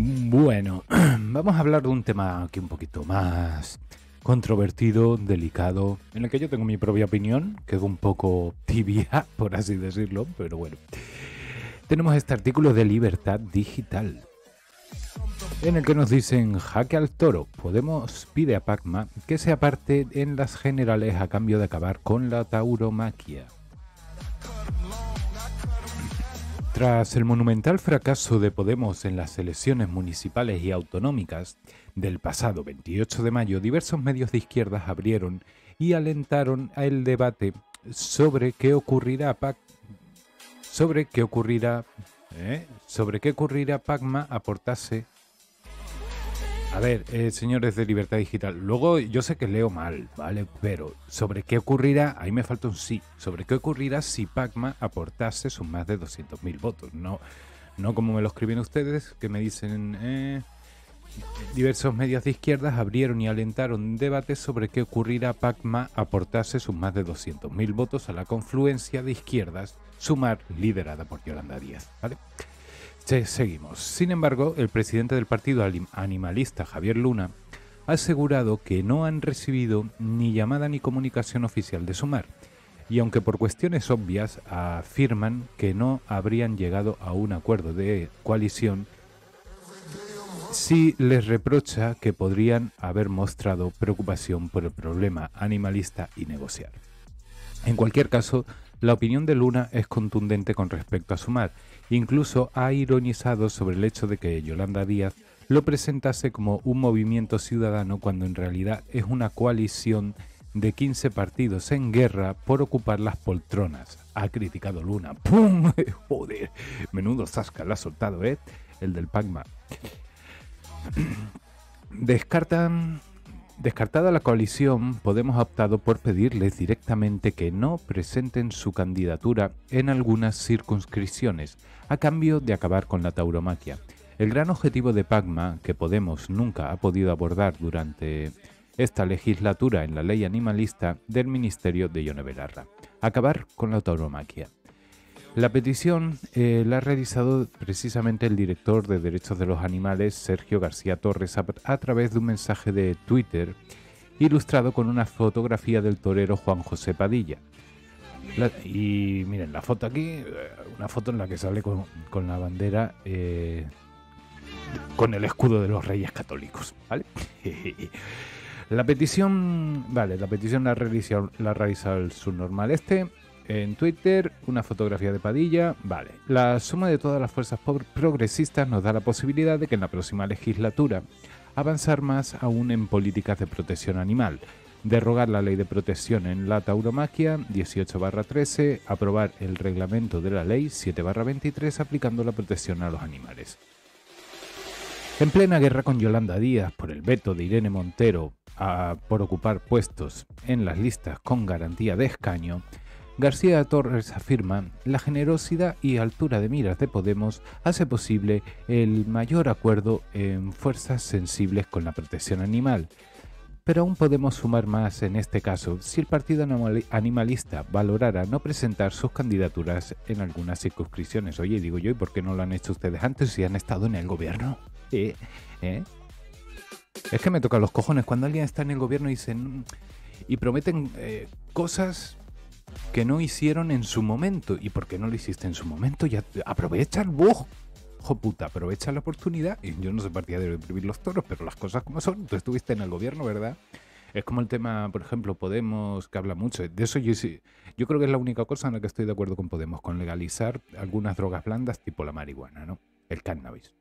Bueno, vamos a hablar de un tema aquí un poquito más controvertido, delicado, en el que yo tengo mi propia opinión, que es un poco tibia, por así decirlo, pero bueno. Tenemos este artículo de Libertad Digital, en el que nos dicen jaque al toro. Podemos pide a Pacma que se aparte en las generales a cambio de acabar con la tauromaquia. Tras el monumental fracaso de Podemos en las elecciones municipales y autonómicas del pasado 28 de mayo, diversos medios de izquierdas abrieron y alentaron el debate sobre qué ocurrirá sobre qué ocurrirá ¿eh? sobre qué ocurrirá Pacma aportase a ver, eh, señores de Libertad Digital, luego yo sé que leo mal, ¿vale? Pero sobre qué ocurrirá, ahí me falta un sí, sobre qué ocurrirá si Pacma aportase sus más de 200.000 votos, no, no como me lo escriben ustedes, que me dicen... Eh, diversos medios de izquierdas abrieron y alentaron un debate sobre qué ocurrirá Pacma aportase sus más de 200.000 votos a la confluencia de izquierdas, Sumar, liderada por Yolanda Díaz, ¿vale? Seguimos. Sin embargo, el presidente del partido animalista, Javier Luna, ha asegurado que no han recibido ni llamada ni comunicación oficial de Sumar, y aunque por cuestiones obvias afirman que no habrían llegado a un acuerdo de coalición, sí les reprocha que podrían haber mostrado preocupación por el problema animalista y negociar. En cualquier caso, la opinión de Luna es contundente con respecto a Sumar Incluso ha ironizado sobre el hecho de que Yolanda Díaz lo presentase como un movimiento ciudadano cuando en realidad es una coalición de 15 partidos en guerra por ocupar las poltronas. Ha criticado Luna. ¡Pum! Joder, menudo zasca la ha soltado, ¿eh? El del Pacma. Descartan Descartada la coalición, Podemos ha optado por pedirles directamente que no presenten su candidatura en algunas circunscripciones, a cambio de acabar con la tauromaquia. El gran objetivo de Pacma, que Podemos nunca ha podido abordar durante esta legislatura en la ley animalista del Ministerio de Yone Belarra, acabar con la tauromaquia. La petición eh, la ha realizado precisamente el director de Derechos de los Animales, Sergio García Torres, a, través de un mensaje de Twitter ilustrado con una fotografía del torero Juan José Padilla. y miren, la foto aquí, eh, una foto en la que sale con, la bandera, eh, con el escudo de los Reyes Católicos. la petición, vale, la petición la ha la ha realizado el subnormal este en Twitter, una fotografía de Padilla. Vale, la suma de todas las fuerzas progresistas nos da la posibilidad de que en la próxima legislatura avanzar más aún en políticas de protección animal, derrogar la ley de protección en la tauromaquia 18-13, aprobar el reglamento de la ley 7-23 aplicando la protección a los animales. En plena guerra con Yolanda Díaz por el veto de Irene Montero por ocupar puestos en las listas con garantía de escaño, García Torres afirma, la generosidad y altura de miras de Podemos hace posible el mayor acuerdo en fuerzas sensibles con la protección animal. Pero aún podemos sumar más en este caso si el Partido Animalista valorara no presentar sus candidaturas en algunas circunscripciones. Oye, digo yo, ¿y por qué no lo han hecho ustedes antes si han estado en el gobierno? ¿Eh? Es que me toca los cojones cuando alguien está en el gobierno y dicen y prometen eh, cosas que no hicieron en su momento. ¿Y por qué no lo hiciste en su momento? Ya aprovecha el bug. Puta, aprovecha la oportunidad. Y yo no soy partidario de imprimir los toros, pero las cosas como son. Tú estuviste en el gobierno, ¿verdad? Es como el tema, por ejemplo, Podemos, que habla mucho. De eso yo sí. Yo creo que es la única cosa en la que estoy de acuerdo con Podemos, con legalizar algunas drogas blandas tipo la marihuana, ¿no? El cannabis.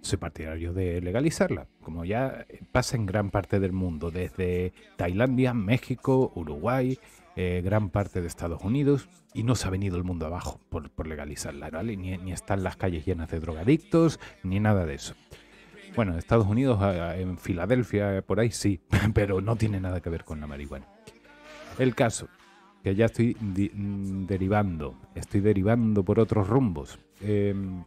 Soy partidario de legalizarla, como ya pasa en gran parte del mundo, desde Tailandia, México, Uruguay, eh, gran parte de Estados Unidos y no se ha venido el mundo abajo por, legalizarla, ¿vale? Ni, ni están las calles llenas de drogadictos, ni nada de eso. Bueno, en Estados Unidos, en Filadelfia, por ahí sí, pero no tiene nada que ver con la marihuana. El caso, que ya estoy mm, derivando, estoy derivando por otros rumbos. Em,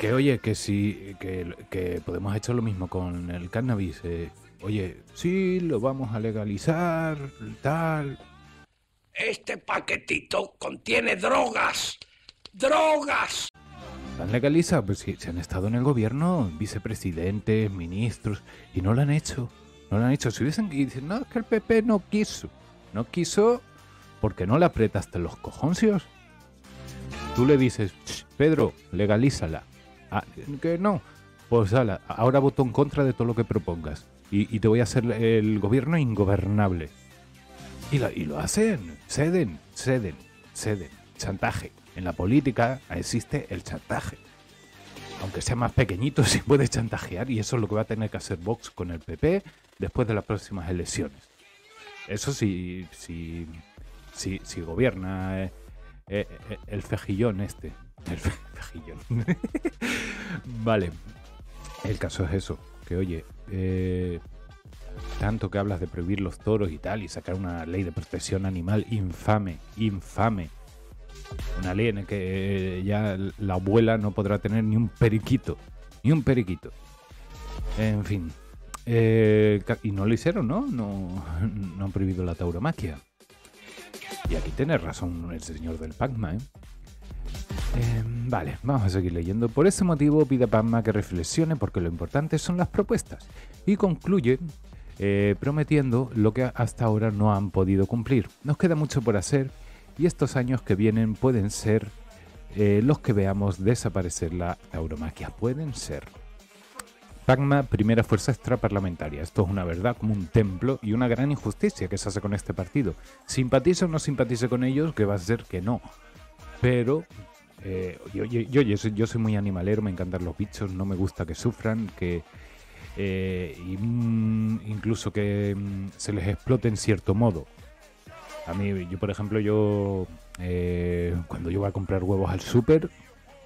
que oye, que si que, que podemos echar lo mismo con el cannabis. Eh, Oye, sí, lo vamos a legalizar, tal. Este paquetito contiene drogas. ¡Drogas! ¿La han legalizado? Pues si, han estado en el gobierno, vicepresidentes, ministros, y no lo han hecho. No lo han hecho. Si hubiesen dicen, no, es que el PP no quiso. No quiso porque no le apretaste los cojoncios. Tú le dices, Pedro, legalízala. Ah, que no. Pues ahora voto en contra de todo lo que propongas. Y, te voy a hacer el gobierno ingobernable. Y y lo hacen. Ceden, ceden, ceden. Chantaje. En la política existe el chantaje. Aunque sea más pequeñito, se puede chantajear y eso es lo que va a tener que hacer Vox con el PP después de las próximas elecciones. Eso sí, sí, sí, sí gobierna eh, eh, eh, el fejillón este. El fejillón. vale. El caso es eso. Que oye, tanto que hablas de prohibir los toros y tal y sacar una ley de protección animal infame, infame una ley en la que ya la abuela no podrá tener ni un periquito. Ni un periquito. En fin. Eh, y no lo hicieron, ¿no? ¿no? No han prohibido la tauromaquia. Y aquí tiene razón el señor del Pacma, ¿eh? Em, vale, vamos a seguir leyendo. Por ese motivo pide a Pacma que reflexione porque lo importante son las propuestas. Y concluye eh, prometiendo lo que hasta ahora no han podido cumplir. Nos queda mucho por hacer y estos años que vienen pueden ser eh, los que veamos desaparecer la tauromaquia. Pueden ser. Pagma, primera fuerza extraparlamentaria. Esto es una verdad como un templo y una gran injusticia que se hace con este partido. Simpatice o no simpatice con ellos, que va a ser que no. Pero eh, yo, yo, soy, muy animalero, me encantan los bichos, no me gusta que sufran, que eh, mm, incluso que mm, se les explote en cierto modo. A mí, yo por ejemplo, yo eh, cuando yo voy a comprar huevos al súper,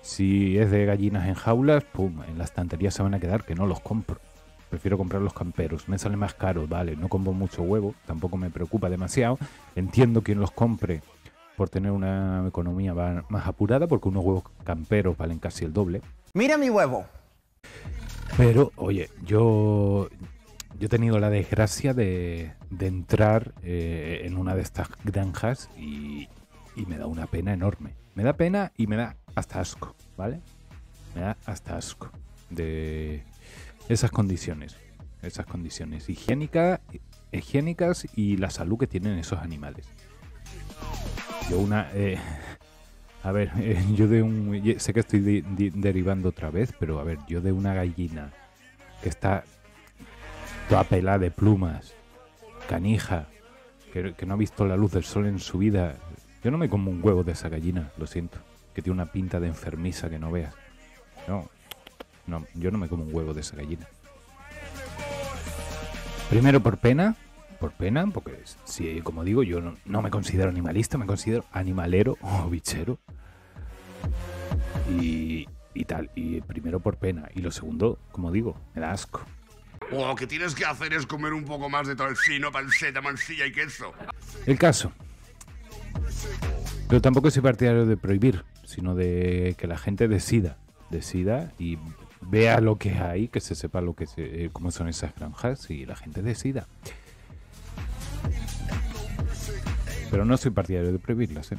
si es de gallinas en jaulas, pum, en la estantería se van a quedar que no los compro. Prefiero comprar los camperos, me sale más caro, vale, no compro mucho huevo, tampoco me preocupa demasiado. Entiendo quien los compre por tener una economía más apurada, porque unos huevos camperos valen casi el doble. Mira mi huevo. Pero, oye, yo, yo he tenido la desgracia de, entrar eh, en una de estas granjas y, me da una pena enorme. Me da pena y me da hasta asco, ¿vale? Me da hasta asco de esas condiciones. Esas condiciones higiénicas y la salud que tienen esos animales. Yo una... Eh, a ver, eh, yo de un... Sé que estoy derivando otra vez, pero a ver, yo de una gallina que está toda pelada de plumas, canija, que, no ha visto la luz del sol en su vida. Yo no me como un huevo de esa gallina, lo siento, que tiene una pinta de enfermiza que no veas. No, no, yo no me como un huevo de esa gallina. Primero por pena, por pena, porque si, como digo, yo no, no, me considero animalista, me considero animalero o bichero. Y, y tal, y primero por pena, y lo segundo, como digo, me da asco. O lo que tienes que hacer es comer un poco más de tocino, panceta, mancilla y queso. El caso. Pero tampoco soy partidario de prohibir, sino de que la gente decida. Decida y vea lo que hay, que se sepa lo que se, eh, cómo son esas granjas y la gente decida. Pero no soy partidario de prohibirlas. ¿eh?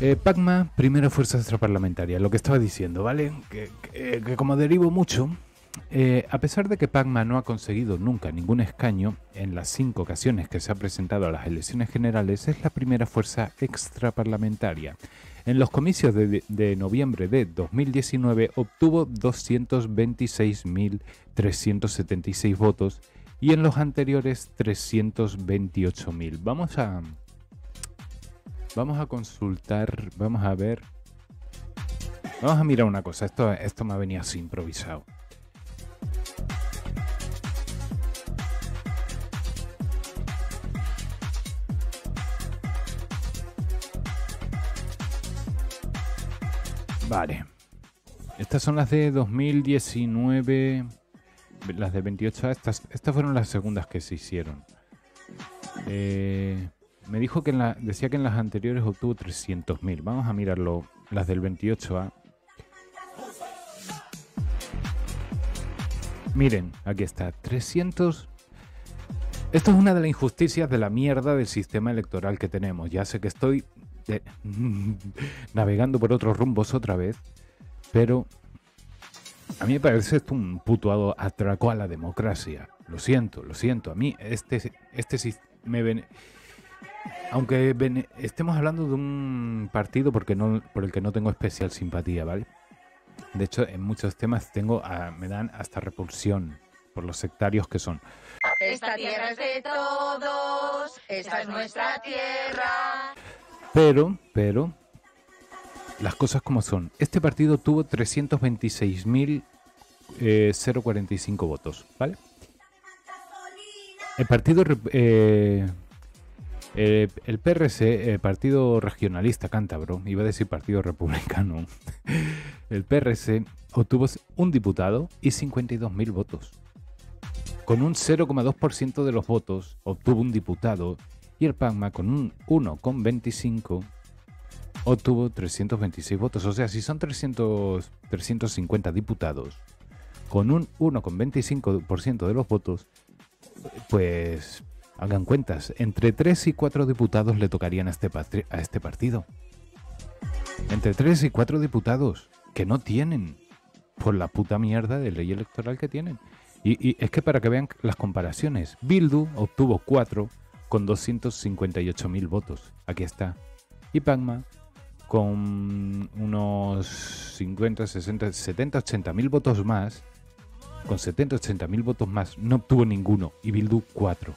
Eh, Pacma, primera fuerza extraparlamentaria, lo que estaba diciendo, ¿vale? que como derivo mucho, eh, a pesar de que Pacma no ha conseguido nunca ningún escaño en las cinco ocasiones que se ha presentado a las elecciones generales, es la primera fuerza extraparlamentaria. En los comicios de, noviembre de 2019 obtuvo 226.376 votos y en los anteriores 328.000. Vamos a vamos a consultar, vamos a ver, vamos a mirar una cosa. Esto esto me ha venido así improvisado. Vale. Estas son las de 2019. Las de 28. Estas, estas fueron las segundas que se hicieron. Eh, me dijo que decía que en las anteriores obtuvo 300.000. Vamos a mirarlo. Las del 28A. Miren, aquí está. 300. Esto es una de las injusticias de la mierda del sistema electoral que tenemos. Ya sé que estoy eh, navegando por otros rumbos otra vez, pero a mí me parece esto un puto atraco a la democracia. Lo siento, lo siento. A mí este, este me ven, aunque estemos hablando de un partido porque no, por el que no tengo especial simpatía, ¿vale? De hecho, en muchos temas tengo, me dan hasta repulsión por los sectarios que son. Esta tierra es de todos, esta es nuestra tierra. Pero, pero, las cosas como son. Este partido tuvo 326.045 eh, votos, ¿vale? El partido eh, eh, el PRC, el Partido Regionalista Cántabro, iba a decir Partido Republicano, el PRC obtuvo un diputado y 52.000 votos. Con un 0,2% de los votos obtuvo un diputado y el PACMA con un 1,25 obtuvo 326 votos. O sea, si son 300, 350 diputados, con un 1,25% de los votos, pues Hagan cuentas, entre 3 y 4 diputados le tocarían a este, a este partido. Entre 3 y 4 diputados que no tienen por la puta mierda de ley electoral que tienen. Y, es que para que vean las comparaciones, Bildu obtuvo 4 con 258.000 votos. Aquí está. Y Pagma con unos 50, 60, 70, 80.000 votos más. Con 70, 80.000 votos más no obtuvo ninguno. Y Bildu 4.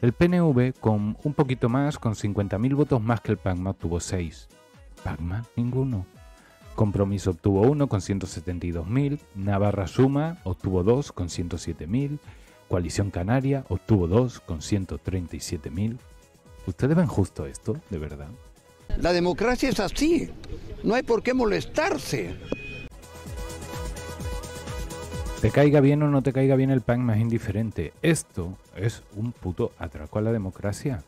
El PNV, con un poquito más, con 50.000 votos más que el PACMA, obtuvo 6. PACMA, ninguno. Compromiso obtuvo 1 con 172.000. Navarra Suma obtuvo 2 con 107.000. Coalición Canaria obtuvo 2 con 137.000. ¿Ustedes ven justo esto, de verdad? La democracia es así. No hay por qué molestarse. Te caiga bien o no te caiga bien el PAN más indiferente. Esto es un puto atraco a la democracia.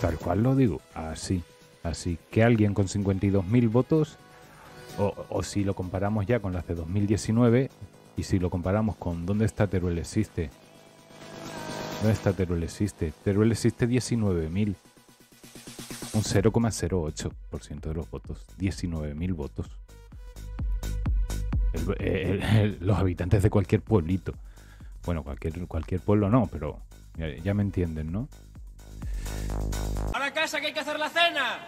Tal cual lo digo. Así. Así. Que alguien con 52.000 votos, o, si lo comparamos ya con las de 2019, y si lo comparamos con dónde está Teruel existe. ¿Dónde está Teruel existe? Teruel existe 19.000. Un 0,08% de los votos. 19.000 votos los habitantes de cualquier pueblito. Bueno, cualquier, cualquier pueblo no, pero ya, ya me entienden, ¿no? ¡A la casa que hay que hacer la cena!